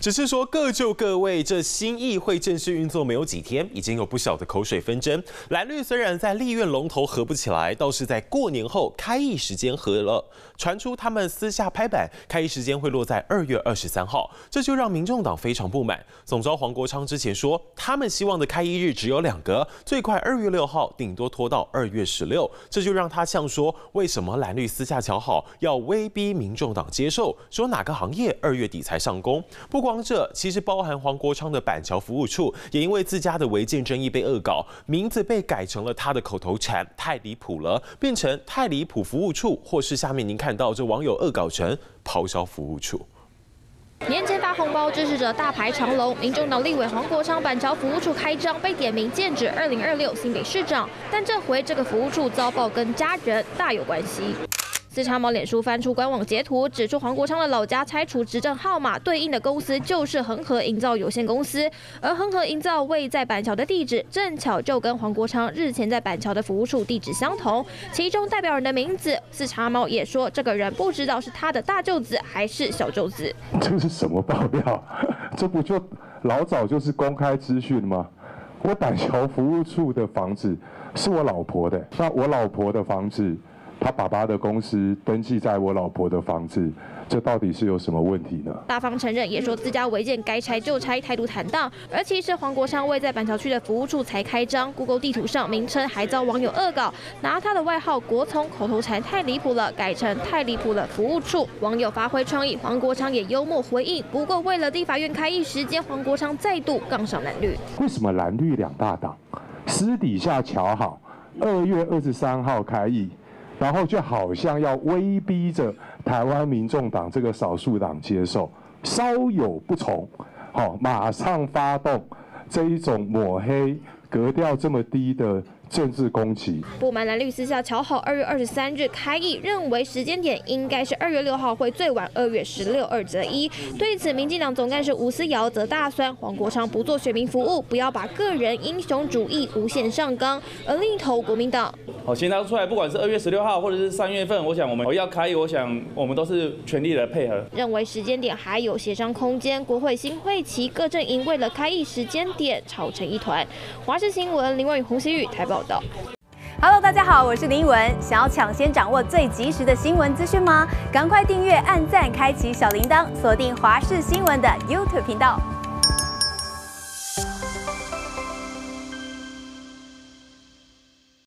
只是说各就各位，这新议会正式运作没有几天，已经有不小的口水纷争。蓝绿虽然在立院龙头合不起来，倒是在过年后开议时间合了，传出他们私下拍板，开议时间会落在二月二十三号，这就让民众党非常不满。总召黄国昌之前说，他们希望的开议日只有两个，最快二月六号，顶多拖到二月十六，这就让他像说，为什么蓝绿私下瞧好，要威逼民众党接受，说哪个行业二月底才上工？不过这，其实包含黄国昌的板桥服务处，也因为自家的违建争议被恶搞，名字被改成了他的口头禅，太离谱了，变成太离谱服务处，或是下面您看到这网友恶搞成咆哮服务处。年前发红包支持者大排长龙，民众党立委黄国昌板桥服务处开张被点名剑指二零二六新北市长，但这回这个服务处遭报跟家人大有关系。四叉猫脸书翻出官网截图，指出黄国昌的老家拆除执政号码对应的公司就是恒河营造有限公司，而恒河营造位在板桥的地址正巧就跟黄国昌日前在板桥的服务处地址相同。其中代表人的名字，四叉猫也说这个人不知道是他的大舅子还是小舅子。这是什么爆料？这不就老早就是公开资讯吗？我板桥服务处的房子是我老婆的，那我老婆的房子。他爸爸的公司登记在我老婆的房子，这到底是有什么问题呢？大方承认，也说自家违建该拆就拆，态度坦荡。而其实黄国昌位在板桥区的服务处才开张，Google 地图上名称还遭网友恶搞，拿他的外号“国聪”口头禅太离谱了，改成太离谱了服务处。网友发挥创意，黄国昌也幽默回应。不过为了地法院开议时间，黄国昌再度杠上蓝绿。为什么蓝绿两大党私底下瞧好，二月二十三号开议？然后就好像要威逼着台湾民众党这个少数党接受，稍有不从，好，马上发动这一种抹黑、格调这么低的。政治攻击。不满蓝绿私下瞧好二月二十三日开议，认为时间点应该是二月六号，会最晚二月十六二择一。对此，民进党总干事吴思瑶则大酸黄国昌不做选民服务，不要把个人英雄主义无限上纲。而另一头国民党，好，先拿出来，不管是二月十六号或者是三月份，我想我们要开议，我想我们都是全力的配合。认为时间点还有协商空间，国会新会期各阵营为了开议时间点吵成一团。华视新闻林文宇、洪熙玉台报道。Hello，大家好，我是林文。想要抢先掌握最及时的新闻资讯吗？赶快订阅、按赞、开启小铃铛，锁定华视新闻的 YouTube 频道。